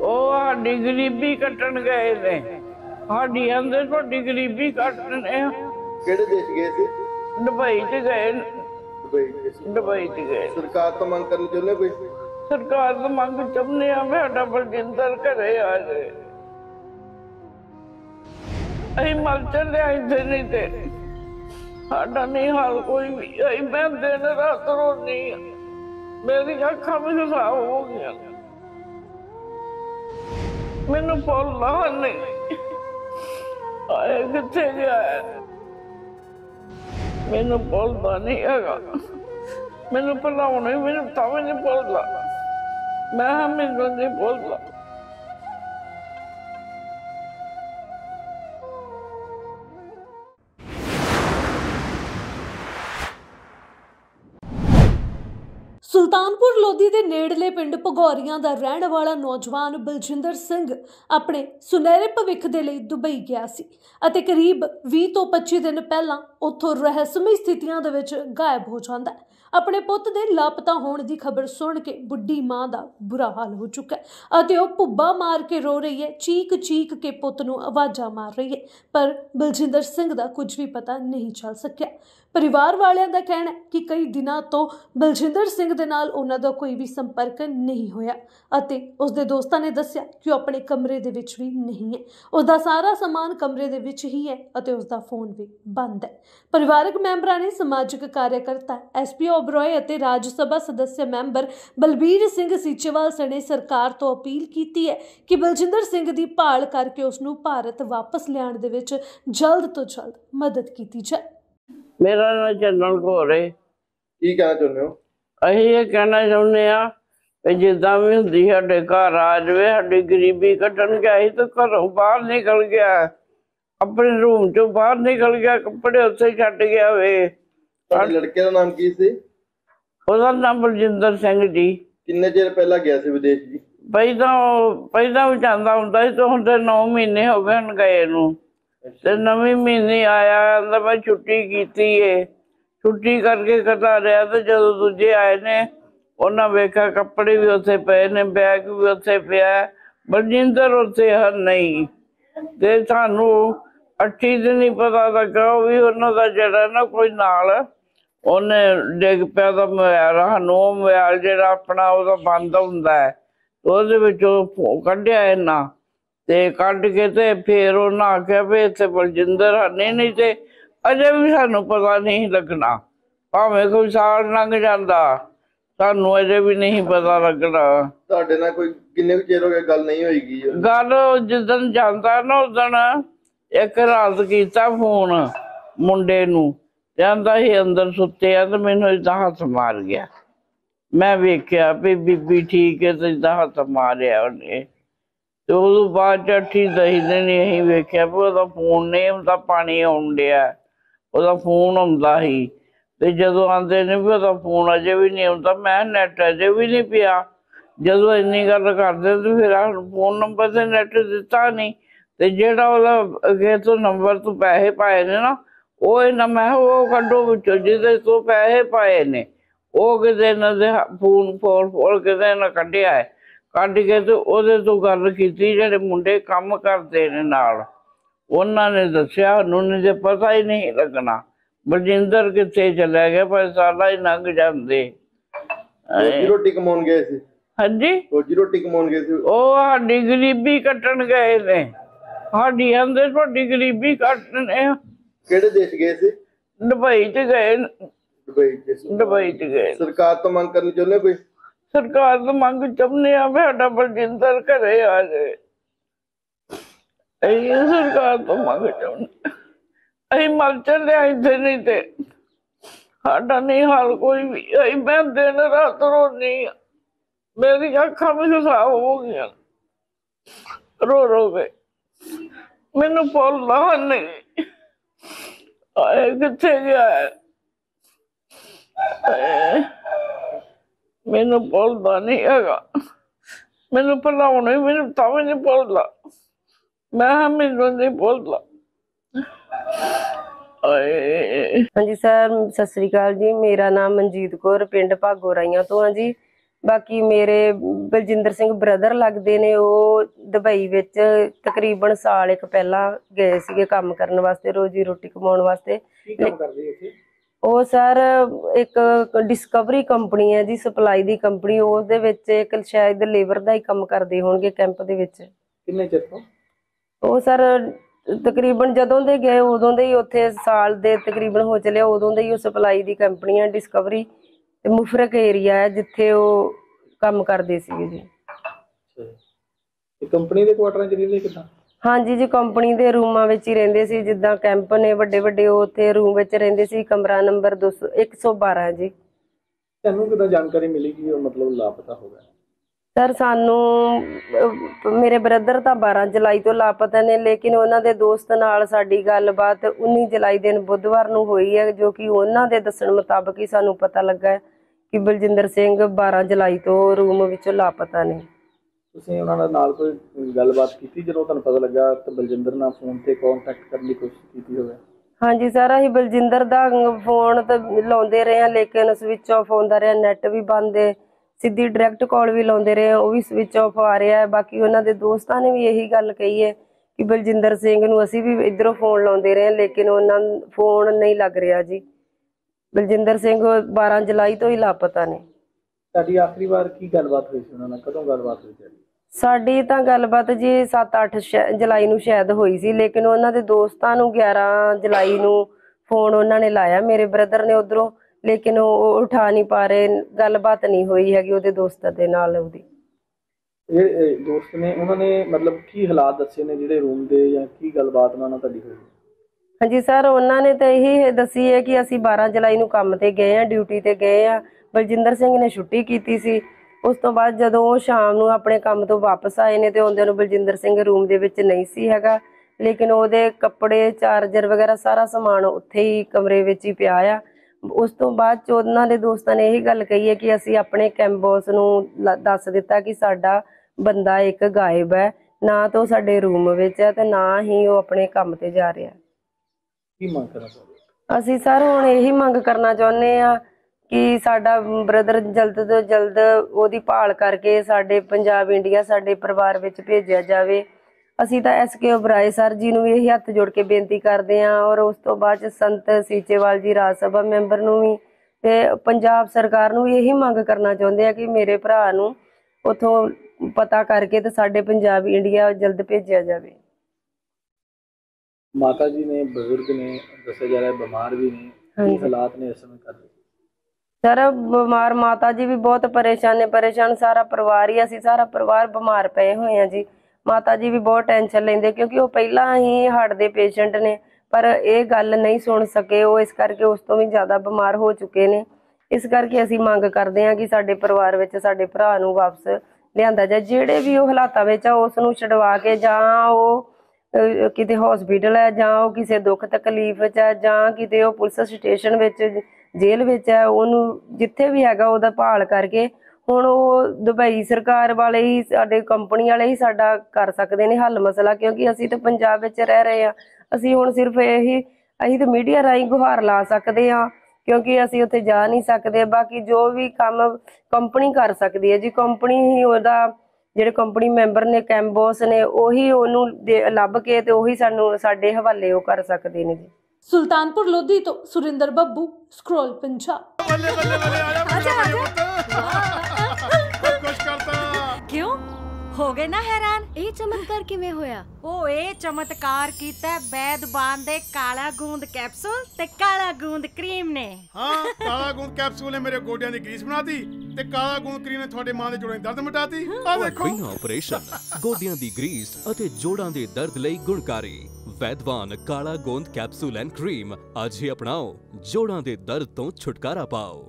ਉਹ ਸਾਡੀ ਗਰੀਬੀ ਕੱਟਣ ਗਏ ਨੇ ਸਾਡੀ ਅੰਦਰ ਤੁਹਾਡੀ ਗਰੀਬੀ ਕੱਟਣੇ ਆ ਕਿਹੜੇ ਦੇਸ਼ ਗਏ ਸੀ ਦੁਬਈ ਚ ਗਏ ਨੇ, ਦੁਬਈ ਗਏ ਸੀ ਦੁਬਈ ਚ ਗਏ ਸਰਕਾਰ ਤੋਂ ਮੰਗ ਕਰਨੀ ਚਾਹੁੰਦੇ ਹੋ ਕੋਈ ਸਰਕਾਰ ਤੋਂ ਮੰਗ ਚਾਹੁੰਦੇ ਆ ਵੀ ਸਾਡਾ ਬਲਜਿੰਦਰ ਘਰੇ ਆ ਜਾਏ ਅਸੀਂ ਮਰ ਚੱਲੇ ਆ ਇੱਥੇ ਨਹੀਂ ਤੇ ਸਾਡਾ ਨਹੀਂ ਹਾਲ ਕੋਈ ਵੀ ਅਸੀਂ ਮੈਂ ਦਿਨ ਰਾਤ ਰੋਣੀ ਆ ਮੇਰੀ ਅੱਖਾਂ ਵਿੱਚ ਸਾਹ ਹੋ ਗਿਆ ਮੈਨੂੰ ਬੋਲਣਾ ਨਹੀਂ ਆਏ ਕਿੱਥੇ ਗਿਆ ਹੈ? ਮੈਨੂੰ ਬੋਲਦਾ ਨਹੀਂ ਹੈਗਾ ਮੈਨੂੰ ਭੁਲਾਉਣਾ ਹੀ ਮੈਨੂੰ ਤਾਂ ਵੀ ਨਹੀਂ ਬੋਲਦਾ ਮੈਂ ਹਾਂ ਮੈਨੂੰ ਨਹੀਂ ਬੋਲਦਾ ਸੁਲਤਾਨਪੁਰ ਲੋਧੀ ਦੇ ਨੇੜਲੇ ਪਿੰਡ ਭਗੌਰੀਆਂ ਦਾ ਰਹਿਣ ਵਾਲਾ ਨੌਜਵਾਨ ਬਲਜਿੰਦਰ ਸਿੰਘ ਆਪਣੇ ਸੁਨਹਿਰੇ ਭਵਿੱਖ ਦੇ ਲਈ ਦੁਬਈ ਗਿਆ ਸੀ ਅਤੇ ਕਰੀਬ 20 ਤੋਂ 25 ਦਿਨ ਪਹਿਲਾਂ ਉੱਥੋਂ ਰਹੱਸਮਈ ਸਥਿਤੀਆਂ ਦੇ ਵਿੱਚ ਗਾਇਬ ਹੋ ਜਾਂਦਾ ਹੈ। ਆਪਣੇ ਪੁੱਤ ਦੇ ਲਾਪਤਾ ਹੋਣ ਦੀ ਖਬਰ ਸੁਣ ਕੇ ਬੁੱਢੀ ਮਾਂ ਦਾ ਬੁਰਾ ਹਾਲ ਹੋ ਚੁੱਕਾ ਹੈ ਅਤੇ ਉਹ ਭੁੱਬਾ ਮਾਰ ਕੇ ਰੋ ਰਹੀ ਹੈ, ਚੀਕ ਚੀਕ ਕੇ ਪੁੱਤ ਨੂੰ ਆਵਾਜ਼ਾਂ ਮਾਰ ਰਹੀ ਹੈ, ਪਰ ਬਲਜਿੰਦਰ ਸਿੰਘ ਦਾ ਕੁਝ ਵੀ ਪਤਾ ਨਹੀਂ ਚੱਲ ਸਕਿਆ। ਪਰਿਵਾਰ ਵਾਲਿਆਂ ਦਾ ਕਹਿਣਾ ਹੈ ਕਿ ਕਈ ਦਿਨਾਂ ਤੋਂ ਬਲਜਿੰਦਰ ਸਿੰਘ ਦੇ ਨਾਲ ਉਹਨਾਂ ਦਾ ਕੋਈ ਵੀ ਸੰਪਰਕ ਨਹੀਂ ਹੋਇਆ ਅਤੇ ਉਸ ਦੇ ਦੋਸਤਾਂ ਨੇ ਦੱਸਿਆ ਕਿ ਉਹ ਆਪਣੇ ਕਮਰੇ ਦੇ ਵਿੱਚ ਵੀ ਨਹੀਂ ਹੈ। ਉਸ ਦਾ ਸਾਰਾ ਸਮਾਨ ਕਮਰੇ ਦੇ ਵਿੱਚ ਹੀ ਹੈ ਅਤੇ ਉਸ ਦਾ ਫੋਨ ਵੀ ਬੰਦ ਹੈ। ਪਰਿਵਾਰਕ ਮੈਂਬਰਾਂ ਨੇ ਸਮਾਜਿਕ ਕਾਰਜਕਰਤਾ ਐਸਪੀ ਓਬਰੋਏ ਅਤੇ ਰਾਜ ਸਭਾ ਸਦੱਸਿਆ ਮੈਂਬਰ ਬਲਬੀਰ ਸਿੰਘ ਸੀਚੇਵਾਲ ਸਣੇ ਸਰਕਾਰ ਤੋਂ ਅਪੀਲ ਕੀਤੀ ਹੈ ਕਿ ਬਲਜਿੰਦਰ ਸਿੰਘ ਦੀ ਭਾਲ ਕਰਕੇ ਉਸ ਨੂੰ ਭਾਰਤ ਵਾਪਸ ਲਿਆਉਣ ਦੇ ਵਿੱਚ ਜਲਦ ਤੋਂ ਜਲਦ ਮਦਦ ਕੀਤੀ ਜਾਏ। ਮੇਰਾ ਨਾਂ ਚੰਨਣ ਕੌਰ ਹੈ। ਕੀ ਕਹਿਣਾ ਚਾਹੁੰਦੇ ਹੋ? ਅਸੀਂ ਇਹ ਕਹਿਣਾ ਚਾਹੁੰਦੇ ਆ ਕਿ ਜਿੱਦਾਂ ਵੀ ਹੁੰਦੀ ਸਾਡੇ ਘਰ ਆ ਜਾਵੇ ਸਾਡੀ ਗਰੀਬੀ ਕੱਢਣ ਗਿਆ ਸੀ ਤਾਂ ਘਰੋਂ ਬਾਹਰ ਨਿਕਲ ਗਿਆ। ਆਪਣੇ ਰੂਮ ਚੋਂ ਬਾਹਰ ਨਿਕਲ ਗਿਆ ਕੱਪੜੇ ਉੱਥੇ ਛੱਡ ਗਿਆ ਵੇ। ਤੁਹਾਡੇ ਲੜਕੇ ਦਾ ਨਾਮ ਕੀ ਸੀ? ਉਹਦਾ ਨਾਮ ਬਲਜਿੰਦਰ ਸਿੰਘ ਜੀ। ਕਿੰਨੇ ਚਿਰ ਪਹਿਲਾਂ ਗਿਆ ਸੀ ਵਿਦੇਸ਼ ਜੀ? ਪਹਿਲਾਂ ਉਹ- ਪਹਿਲਾਂ ਵੀ ਜਾਂਦਾ ਹੁੰਦਾ ਸੀ ਤੇ ਹੁਣ ਤੇ 9 ਮਹੀਨੇ ਹੋ ਗਏ ਹਨ ਗਏ ਨੂੰ। ਤੇ ਨਵੇਂ ਮਹੀਨੇ ਆਇਆ ਕਹਿੰਦਾ ਮੈਂ ਛੁੱਟੀ ਕੀਤੀ ਏ। ਛੁੱਟੀ ਕਰਕੇ ਕਰਦਾ ਰਿਹਾ ਤੇ ਜਦੋਂ ਦੂਜੇ ਆਏ ਨੇ ਉਹਨਾਂ ਵੇਖਿਆ ਕੱਪੜੇ ਵੀ ਉੱਥੇ ਪਏ ਨੇ ਬੈਗ ਵੀ ਉੱਥੇ ਪਿਆ। ਹੈ। ਬਲਜਿੰਦਰ ਉੱਥੇ ਹੈ ਨਹੀਂ। ਤੇ ਸਾਨੂੰ ਅੱਠੀ ਦਿਨ ਹੀ ਪਤਾ ਲੱਗਾ ਵੀ ਉਹਨਾਂ ਦਾ ਜਿਹੜਾ ਨਾ ਕੋਈ ਨਾਲ ਉਹਨੇ ਡਿੱਗ ਪਿਆ ਤਾਂ ਮੋਬਾਈਲ ਸਾਨੂੰ ਉਹ ਮੋਬਾਈਲ ਜਿਹੜਾ ਆਪਣਾ ਉਹਦਾ ਬੰਦ ਹੁੰਦਾ ਹੈ ਉਹਦੇ ਵਿੱਚੋਂ ਕੱਢਿਆ ਇਹਨਾਂ ਤੇ ਕੱਢ ਕੇ ਤੇ ਫੇਰ ਉਹਨਾਂ ਆਖਿਆ ਵੀ ਇੱਥੇ ਬਲਜਿੰਦਰ ਹੈ ਨਹੀਂ ਨਹੀਂ ਤੇ ਅਜੇ ਵੀ ਸਾਨੂੰ ਪਤਾ ਨਹੀਂ ਲੱਗਣਾ ਭਾਵੇਂ ਕੋਈ ਸਾਲ ਲੰਘ ਜਾਂਦਾ ਸਾਨੂੰ ਅਜੇ ਵੀ ਨਹੀਂ ਪਤਾ ਲੱਗਣਾ ਤੁਹਾਡੇ ਨਾਲ ਕੋਈ ਕਿੰਨੇ ਕੁ ਚਿਰ ਹੋ ਗਿਆ ਗੱਲ ਨਹੀਂ ਹੋਈਗੀ? ਗੱਲ ਜਿੱਦਣ ਜਾਂਦਾ ਨਾ ਉਦਣ ਇੱਕ ਰਾਤ ਕੀਤਾ ਫੋਨ ਮੁੰਡੇ ਨੂੰ ਤੇ ਆਂਦਾ ਸੀ ਅੰਦਰ ਸੁੱਤੇ ਆ ਤੇ ਮੈਨੂੰ ਏਦਾਂ ਹੱਥ ਮਾਰ ਗਿਆ। ਮੈਂ ਵੇਖਿਆ ਵੀ ਬੀਬੀ ਠੀਕ ਹੈ ਤੇ ਏਦਾਂ ਹੱਥ ਮਾਰਿਆ ਉਹਨੇ। ਤੇ ਉਦੋਂ ਬਾਅਦ ਚ ਅੱਠੀ ਦਿਨ ਹੀ ਵੇਖਿਆ ਵੀ ਉਹਦਾ ਫੋਨ ਨਹੀਂ ਹੁੰਦਾ ਪਾਣੀ ਆਉਣ ਡਿਆ। ਉਹਦਾ ਫੋਨ ਆਉਂਦਾ ਸੀ ਤੇ ਜਦੋਂ ਆਂਦੇ ਨੇ ਵੀ ਉਹਦਾ ਫੋਨ ਅਜੇ ਵੀ ਨਹੀਂ ਆਉਂਦਾ, ਮੈਂ ਨੈਟ ਅਜੇ ਵੀ ਨਹੀਂ ਪਿਆ। ਜਦੋਂ ਇੰਨੀ ਗੱਲ ਕਰਦੇ ਤੇ ਫਿਰ ਆਹ ਫੋਨ ਨੰਬਰ ਤੇ ਨੈਟ ਦਿੱਤਾ ਨਹੀਂ। ਤੇ ਜਿਹੜਾ ਉਹਦਾ ਅੱਗੇ ਤੋਂ ਨੰਬਰ ਤੋਂ ਪੈਸੇ ਪਾਏ ਨੇ ਨਾ ਉਹ ਇਹਨਾਂ ਮੈਂ ਉਹ ਕੱਢੋ ਵਿੱਚੋਂ ਜਿਹਦੇ ਤੋਂ ਪੈਸੇ ਪਾਏ ਨੇ ਉਹ ਕਿਤੇ ਨਾ ਦੇ ਫੋਨ ਫੋਨ ਫੋਨ ਕਿਤੇ ਨਾ ਕੱਢਿਆ ਹੈ। ਕੱਢ ਕੇ ਤੇ ਉਹਦੇ ਤੋਂ ਗੱਲ ਕੀਤੀ ਜਿਹੜੇ ਮੁੰਡੇ ਕੰਮ ਕਰਦੇ ਨੇ ਨਾਲ। ਉਹਨਾਂ ਨੇ ਦੱਸਿਆ ਉਹਨੂੰ ਤੇ ਪਤਾ ਹੀ ਨਹੀਂ ਲੱਗਣਾ। ਬਲਜਿੰਦਰ ਕਿੱਥੇ ਚਲਾ ਗਿਆ ਪਰ ਸਾਲਾ ਹੀ ਲੰਘ ਜਾਂਦੇ। ਰੋਜੀ ਰੋਟੀ ਕਮਾਉਣ ਗਏ ਸੀ? ਹਾਂਜੀ? ਰੋਜੀ ਰੋਟੀ ਕਮਾਉਣ ਗਏ ਸੀ? ਉਹ ਸਾਡੀ ਗਰੀਬੀ ਕੱਟਣ ਗਏ ਨੇ। ਸਾਡੀ ਅੰਦਰ ਤੁਹਾਡੀ ਗਰੀਬੀ ਕੱਟਣੇ ਆ। ਕਿਹੜੇ ਦੇਸ਼ ਗਏ ਸੀ? ਦੁਬਈ ਚ ਗਏ ਦੁਬਈ ਦੁਬਈ ਚ ਗਏ। ਸਰਕਾਰ ਤੋਂ ਮੰਗ ਕਰਨੀ ਚਾਹੁੰਦੇ ਕੋਈ? ਸਰਕਾਰ ਤੋਂ ਮੰਗ ਚਾਹੁੰਦੇ ਆ ਵੀ ਸਾਡਾ ਬਲਜਿੰਦਰ ਘਰੇ ਆ ਜਾਏ। ਇਹ ਸਰਕਾਰ ਤੋਂ ਮੰਗ ਚਾਹੁੰਦੇ। ਅਸੀਂ ਮਰ ਚੱਲੇ ਆ ਇੱਥੇ ਨਹੀਂ ਤੇ। ਸਾਡਾ ਨਹੀਂ ਹਾਲ ਕੋਈ ਵੀ। ਅਸੀਂ ਮੈਂ ਦਿਨ ਰਾਤ ਰੋਣੀ ਮੇਰੀ ਅੱਖਾਂ ਵਿੱਚ ਸਾਹ ਹੋ ਗਿਆ ਰੋ ਰੋ ਕੇ। ਮੈਨੂੰ ਬੋਲਣਾ ਨਹੀਂ। ਆਏ ਕਿੱਥੇ ਗਿਆ ਹੈ? ਆਏ ਮੈਨੂੰ ਬੋਲਦਾ ਨਹੀਂ ਹੈਗਾ ਮੈਨੂੰ ਭੁਲਾਉਣਾ ਹੀ ਮੈਨੂੰ ਤਾਂ ਵੀ ਨਹੀਂ ਬੋਲਦਾ ਮੈਂ ਹਾਂ ਮੈਨੂੰ ਨਹੀਂ ਬੋਲਦਾ ਆਏ ਹਾਂਜੀ ਸਰ ਸਤਿ ਸ੍ਰੀ ਅਕਾਲ ਜੀ ਮੇਰਾ ਨਾਮ ਮਨਜੀਤ ਕੌਰ ਪਿੰਡ ਭਾਗੋ ਰਾਈਆਂ ਤੋਂ ਆ ਜੀ ਬਾਕੀ ਮੇਰੇ ਬਲਜਿੰਦਰ ਸਿੰਘ ਬ੍ਰਦਰ ਲੱਗਦੇ ਨੇ ਉਹ ਦੁਬਈ ਵਿੱਚ ਤਕਰੀਬਨ ਸਾਲ ਇੱਕ ਪਹਿਲਾਂ ਗਏ ਸੀਗੇ ਕੰਮ ਕਰਨ ਵਾਸਤੇ ਰੋਜੀ ਰੋਟੀ ਕਮਾਉਣ ਵਾਸਤੇ। ਕੀ ਕੰਮ ਕਰਦੇ ਇੱਥੇ? ਉਹ ਸਰ ਇੱਕ ਡਿਸਕਵਰੀ ਕੰਪਨੀ ਹੈ ਜੀ ਸਪਲਾਈ ਦੀ ਕੰਪਨੀ ਉਹਦੇ ਵਿੱਚ ਇੱਕ ਸ਼ਾਇਦ ਲੇਬਰ ਦਾ ਹੀ ਕੰਮ ਕਰਦੇ ਹੋਣਗੇ ਕੈਂਪ ਦੇ ਵਿੱਚ। ਕਿੰਨੇ ਚਿਰ ਤੋਂ? ਉਹ ਸਰ ਤਕਰੀਬਨ ਜਦੋਂ ਦੇ ਗਏ ਉਦੋਂ ਦੇ ਹੀ ਉੱਥੇ ਸਾਲ ਦੇ ਤਕਰੀਬਨ ਹੋ ਚਲੇ ਉਦੋਂ ਦੇ ਹੀ ਉਹ ਸਪਲਾਈ ਦੀ ਕੰਪਨੀ ਹੈ ਡਿਸਕਵਰੀ ਤੇ ਮੁਫਰਕ ਏਰੀਆ ਹੈ ਜਿੱਥੇ ਉਹ ਕੰਮ ਕਰਦੇ ਸੀਗੇ ਜੀ। ਕੰਪਨੀ ਦੇ ਕੁਆਟਰਾਂ ਚ ਰਹਿੰਦੇ ਕਿੱਦਾਂ? ਹਾਂਜੀ ਜੀ ਕੰਪਨੀ ਦੇ ਰੂਮਾਂ ਵਿੱਚ ਹੀ ਰਹਿੰਦੇ ਸੀ। ਜਿੱਦਾਂ ਕੈਂਪ ਨੇ ਵੱਡੇ ਵੱਡੇ ਉਹ ਉੱਥੇ ਰੂਮ ਵਿੱਚ ਰਹਿੰਦੇ ਸੀ। ਕਮਰਾ ਨੰਬਰ 200 112 ਜੀ। ਤੁਹਾਨੂੰ ਕਿੱਦਾਂ ਜਾਣਕਾਰੀ ਮਿਲੀ ਕਿ ਉਹ ਮਤਲਬ ਲਾਪਤਾ ਹੋ ਗਿਆ? ਸਰ ਸਾਨੂੰ ਅਹ, ਮੇਰੇ ਬ੍ਰਦਰ ਤਾਂ 12 ਜੁਲਾਈ ਤੋਂ ਲਾਪਤਾ ਨੇ ਲੇਕਿਨ ਉਹਨਾਂ ਦੇ ਦੋਸਤ ਨਾਲ ਸਾਡੀ ਗੱਲਬਾਤ 19 ਜੁਲਾਈ ਦਿਨ ਬੁੱਧਵਾਰ ਨੂੰ ਹੋਈ ਹੈ ਜੋ ਕਿ ਉਹਨਾਂ ਦੇ ਦੱਸਣ ਮੁਤਾਬਕ ਹੀ ਸਾਨੂੰ ਪਤਾ ਲੱਗਾ ਹੈ ਕਿ ਬਲਜਿੰਦਰ ਸਿੰਘ 12 ਜੁਲਾਈ ਤੋਂ ਰੂਮ ਵਿੱਚੋਂ ਲਾਪਤਾ ਨੇ। ਤੁਸੀਂ ਉਹਨਾਂ ਦੇ ਨਾਲ ਕੋਈ ਗੱਲਬਾਤ ਕੀਤੀ ਜਦੋਂ ਤੁਹਾਨੂੰ ਪਤਾ ਲੱਗਾ ਤਾਂ ਬਲਜਿੰਦਰ ਨਾਲ ਫੋਨ ਤੇ ਕੰਟੈਕਟ ਕਰਨ ਦੀ ਕੋਸ਼ਿਸ਼ ਕੀਤੀ ਹੋਵੇ? ਹਾਂਜੀ ਸਰ ਅਸੀਂ ਬਲਜਿੰਦਰ ਦਾ ਫੋਨ ਤਾਂ ਲਾਉਂਦੇ ਰਹੇ ਹਾਂ ਲੇਕਿਨ ਸਵਿਚ ਆਫ ਹੁੰਦਾ ਰਿਹਾ ਨੈਟ ਵੀ ਬੰਦ ਹੈ ਸਿੱਧੀ ਡਾਇਰੈਕਟ ਕਾਲ ਵੀ ਲਾਉਂਦੇ ਰਹੇ ਉਹ ਵੀ ਸਵਿਚ ਆਫ ਆ ਰਿਹਾ ਹੈ। ਬਾਕੀ ਉਹਨਾਂ ਦੇ ਦੋਸਤਾਂ ਨੇ ਵੀ ਇਹੀ ਗੱਲ ਕਹੀ ਹੈ ਕਿ ਬਲਜਿੰਦਰ ਸਿੰਘ ਨੂੰ ਅਸੀਂ ਵੀ ਇਧਰੋਂ ਫੋਨ ਲਾਉਂਦੇ ਰਹੇ ਲੇਕਿਨ ਉਹਨਾਂ ਫੋਨ ਨਹੀਂ ਲੱਗ ਰਿਹਾ ਜੀ। ਬਲਜਿੰਦਰ ਸਿੰਘ 12 ਜੁਲਾਈ ਤੋਂ ਹੀ ਲਾਪਤਾ ਨੇ। ਤੁਹਾਡੀ ਆਖਰੀ ਵਾਰ ਕੀ ਗੱਲਬਾਤ ਹੋਈ ਸੀ ਉਹਨਾਂ ਨਾਲ? ਕਦੋਂ ਗੱਲਬਾਤ ਹੋਈ ਤੁਹਾਡੀ? ਸਾਡੀ ਤਾਂ ਗੱਲਬਾਤ ਜੀ 7-8 ਜੁਲਾਈ ਨੂੰ ਸ਼ਾਇਦ ਹੋਈ ਸੀ ਲੇਕਿਨ ਉਹਨਾਂ ਦੇ ਦੋਸਤਾਂ ਨੂੰ 11 ਜੁਲਾਈ ਨੂੰ ਫੋਨ ਉਹਨਾਂ ਨੇ ਲਾਇਆ। ਮੇਰੇ ਬ੍ਰਦਰ ਨੇ ਉਧਰੋਂ ਲੇਕਿਨ ਉਹ ਉਠਾ ਨਹੀਂ ਪਾ ਰਹੇ ਗੱਲਬਾਤ ਨਹੀਂ ਹੋਈ ਹੈਗੀ ਉਹਦੇ ਦੋਸਤ ਦੇ ਨਾਲ ਉਹਦੀ। ਇਹ ਦੋਸਤ ਨੇ ਉਹਨਾਂ ਨੇ ਮਤਲਬ ਕੀ ਹਾਲਾਤ ਦੱਸੇ ਨੇ ਜਿਹੜੇ ਰੂਮ ਦੇ ਜਾਂ ਕੀ ਗੱਲਬਾਤ ਉਹਨਾਂ ਨਾਲ ਤੁਹਾਡੀ ਹੋਈ? ਹਾਂਜੀ ਸਰ ਉਹਨਾਂ ਨੇ ਤਾਂ ਇਹੀ ਦੱਸੀ ਹੈ ਕਿ ਅਸੀਂ 12 ਜੁਲਾਈ ਨੂੰ ਕੰਮ ਤੇ ਗਏ ਆ ਡਿਊਟੀ ਤੇ ਗਏ ਆ ਬਲਜਿੰਦਰ ਸਿੰਘ ਨੇ ਛੁੱਟੀ ਕੀਤੀ ਸੀ। ਉਸ ਤੋਂ ਬਾਅਦ ਜਦੋਂ ਉਹ ਸ਼ਾਮ ਨੂੰ ਆਪਣੇ ਕੰਮ ਤੋਂ ਵਾਪਸ ਆਏ ਨੇ ਤੇ ਆਉਂਦਿਆਂ ਨੂੰ ਬਲਜਿੰਦਰ ਸਿੰਘ ਰੂਮ ਦੇ ਵਿੱਚ ਨਹੀਂ ਸੀ ਹੈਗਾ। ਲੇਕਿਨ ਉਹਦੇ ਕੱਪੜੇ ਚਾਰਜਰ ਵਗੈਰਾ ਸਾਰਾ ਸਮਾਨ ਉੱਥੇ ਹੀ ਕਮਰੇ ਵਿੱਚ ਹੀ ਪਿਆ ਆ। ਉਸ ਤੋਂ ਬਾਅਦ ਚ ਉਹਨਾਂ ਦੇ ਦੋਸਤਾਂ ਨੇ ਇਹੀ ਗੱਲ ਕਹੀ ਹੈ ਕਿ ਅਸੀਂ ਆਪਣੇ ਕੈਂਬੋਸ ਨੂੰ ਦੱਸ ਦਿੱਤਾ ਕਿ ਸਾਡਾ ਬੰਦਾ ਇੱਕ ਗਾਇਬ ਹੈ ਨਾ ਤਾਂ ਸਾਡੇ ਰੂਮ ਵਿੱਚ ਹੈ ਤੇ ਨਾ ਹੀ ਉਹ ਆਪਣੇ ਕੰਮ ਤੇ ਜਾ ਰਿਹਾ ਕੀ ਮੰਗ ਕਰਨਾ? ਅਸੀਂ ਸਰ ਹੁਣ ਇਹੀ ਮੰਗ ਕਰਨਾ ਚਾਹੁੰਦੇ ਆ ਕਿ ਸਾਡਾ ਬ੍ਰਦਰ ਜਲਦ ਤੋਂ ਜਲਦ ਉਹਦੀ ਭਾਲ ਕਰਕੇ ਸਾਡੇ ਪੰਜਾਬ ਇੰਡੀਆ ਸਾਡੇ ਪਰਿਵਾਰ ਵਿੱਚ ਭੇਜਿਆ ਜਾਵੇ ਅਸੀਂ ਤਾਂ ਐਸਕੇ ਓਬਰਾਏ ਸਰ ਜੀ ਨੂੰ ਵੀ ਇਹੀ ਹੱਥ ਜੋੜ ਕੇ ਬੇਨਤੀ ਕਰਦੇ ਆ ਔਰ ਉਸ ਤੋਂ ਬਾਅਦ ਚ ਸੰਤ ਸੀਚੇਵਾਲ ਜੀ ਰਾਜ ਸਭਾ ਮੈਂਬਰ ਨੂੰ ਵੀ ਤੇ ਪੰਜਾਬ ਸਰਕਾਰ ਨੂੰ ਇਹੀ ਮੰਗ ਕਰਨਾ ਚਾਹੁੰਦੇ ਆ ਕਿ ਮੇਰੇ ਭਰਾ ਨੂੰ ਉਥੋਂ ਪਤਾ ਕਰਕੇ ਤੇ ਸਾਡੇ ਪੰਜਾਬ ਇੰਡੀਆ ਜਲਦ ਭੇਜਿਆ ਜਾਵੇ। ਮਾਤਾ ਜੀ ਨੇ ਬਜ਼ੁਰਗ ਨੇ ਦੱਸਿਆ ਜਾ ਰਿਹਾ ਬਿਮਾਰ ਵੀ ਨੇ ਕੀ। ਹਾਲਾਤ ਨੇ ਇਸ ਸਮੇਂ ਕਰ ਸਰ ਬਿਮਾਰ ਮਾਤਾ ਜੀ ਵੀ ਬਹੁਤ ਪਰੇਸ਼ਾਨ ਨੇ ਪਰੇਸ਼ਾਨ ਸਾਰਾ ਪਰਿਵਾਰ ਹੀ ਅਸੀਂ ਸਾਰਾ ਪਰਿਵਾਰ ਬਿਮਾਰ ਪਏ ਹੋਏ ਆ ਜੀ। ਮਾਤਾ ਜੀ ਵੀ ਬਹੁਤ ਟੈਨਸ਼ਨ ਲੈਂਦੇ ਕਿਉਂਕਿ ਉਹ ਪਹਿਲਾਂ ਹੀ ਹਾਰਟ ਦੇ ਪੇਸ਼ੈਂਟ ਨੇ, ਪਰ ਇਹ ਗੱਲ ਨਹੀਂ ਸੁਣ ਸਕੇ, ਉਹ ਇਸ ਕਰਕੇ ਉਸ ਤੋਂ ਵੀ ਜ਼ਿਆਦਾ ਬਿਮਾਰ ਹੋ ਚੁੱਕੇ ਨੇ। ਇਸ ਕਰਕੇ ਅਸੀਂ ਮੰਗ ਕਰਦੇ ਹਾਂ ਕਿ ਸਾਡੇ ਪਰਿਵਾਰ ਵਿੱਚ ਸਾਡੇ ਭਰਾ ਨੂੰ ਵਾਪਸ ਲਿਆਂਦਾ ਜਾਏ। ਜਿਹੜੇ ਵੀ ਉਹ ਹਾਲਾਤਾਂ ਵਿੱਚ ਆ, ਉਸ ਨੂੰ ਛਡਵਾ ਕੇ ਜਾਂ ਉਹ ਕਿਤੇ ਹਸਪੀਟਲ ਹੈ, ਜਾਂ ਉਹ ਕਿਸੇ ਦੁੱਖ ਤਕਲੀਫ 'ਚ ਹੈ, ਜਾਂ ਕਿਤੇ ਉਹ ਪੁਲਿਸ ਸਟੇਸ਼ਨ ਵਿੱਚ, ਜੇਲ੍ਹ ਵਿੱਚ ਹੈ, ਉਹਨੂੰ ਜਿੱਥੇ ਵੀ ਹੈਗਾ, ਉਹਦਾ ਭਾਲ ਕਰਕੇ ਹੁਣ ਉਹ ਦੁਬਈ ਸਰਕਾਰ ਵਾਲੇ ਹੀ ਸਾਡੇ ਕੰਪਨੀ ਵਾਲੇ ਹੀ ਸਾਡਾ ਕਰ ਸਕਦੇ ਨੇ ਹੱਲ ਮਸਲਾ ਕਿਉਂਕਿ ਅਸੀਂ ਤਾਂ ਪੰਜਾਬ ਵਿੱਚ ਰਹਿ ਰਹੇ ਆ ਅਸੀਂ ਹੁਣ ਸਿਰਫ ਇਹੀ ਅਸੀਂ ਤਾਂ ਮੀਡੀਆ ਰਾਹੀਂ ਗੁਹਾਰ ਲਾ ਸਕਦੇ ਆ ਕਿਉਂਕਿ ਅਸੀਂ ਉੱਥੇ ਜਾ ਨਹੀਂ ਸਕਦੇ। ਬਾਕੀ ਜੋ ਵੀ ਕੰਮ ਕੰਪਨੀ ਕਰ ਸਕਦੀ ਹੈ ਜੀ ਕੰਪਨੀ ਹੀ ਉਹਦਾ ਜਿਹੜੇ ਕੰਪਨੀ ਮੈਂਬਰ ਨੇ ਕੈਂਬੋਸ ਨੇ ਉਹੀ ਉਹਨੂੰ ਲੱਭ ਕੇ ਤੇ ਉਹੀ ਸਾਨੂੰ ਸਾਡੇ ਹਵਾਲੇ ਉਹ ਕਰ ਸਕਦੇ ਨੇ ਜੀ। ਸੁਲਤਾਨਪੁਰ ਲੋਧੀ ਤੋਂ ਸੁਰਿੰਦਰ ਬੱਬੂ ਸਕਰੋਲ ਪੰਜਾਬ। ਬੱਲੇ ਬੱਲੇ ਬੱਲੇ ਆ ਜਾ ਹੋ ਗਏ ਨਾ ਹੈਰਾਨ? ਇਹ ਚਮਤਕਾਰ ਕਿਵੇਂ ਹੋਇਆ? ਉਹ ਇਹ ਚਮਤਕਾਰ ਕੀਤਾ ਬੈਦਬਾਨ ਦੇ ਕਾਲਾ ਗੂੰਦ ਕੈਪਸੂਲ ਤੇ ਕਾਲਾ ਗੂੰਦ ਕਰੀਮ ਨੇ। ਹਾਂ ਕਾਲਾ ਗੂੰਦ ਕੈਪਸੂਲ ਨੇ ਮੇਰੇ ਗੋਡਿਆਂ ਦੀ ਗਰੀਸ ਬਣਾਤੀ ਤੇ ਕਾਲਾ ਗੂੰਦ ਕਰੀਮ ਨੇ ਤੁਹਾਡੇ ਮਾਂ ਦੇ ਜੋੜਾਂ ਦੀ ਦਰਦ ਮਿਟਾਤੀ। ਆ ਦੇਖੋ। ਬਿਨਾਂ ਆਪਰੇਸ਼ਨ ਗੋਡਿਆਂ ਦੀ ਗਰੀਸ ਅਤੇ ਜੋੜਾਂ ਦੇ ਦਰਦ ਲਈ ਗੁਣਕਾਰੀ। ਵੈਦਵਾਨ ਕਾਲਾ ਗੋਂਦ ਕੈਪਸੂਲ ਐਂਡ ਕਰੀਮ ਅੱਜ ਹੀ ਅਪਣਾਓ। ਜੋੜਾਂ ਦੇ ਦਰਦ ਤੋਂ ਛੁਟਕਾਰਾ ਪਾਓ।